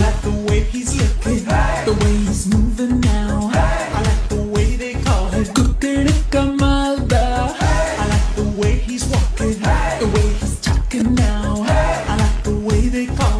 like the way he's looking, the way he's moving now. I like the way they call him Kukurukamalda. I like the way he's walking, the way he's talking now. I like the way they call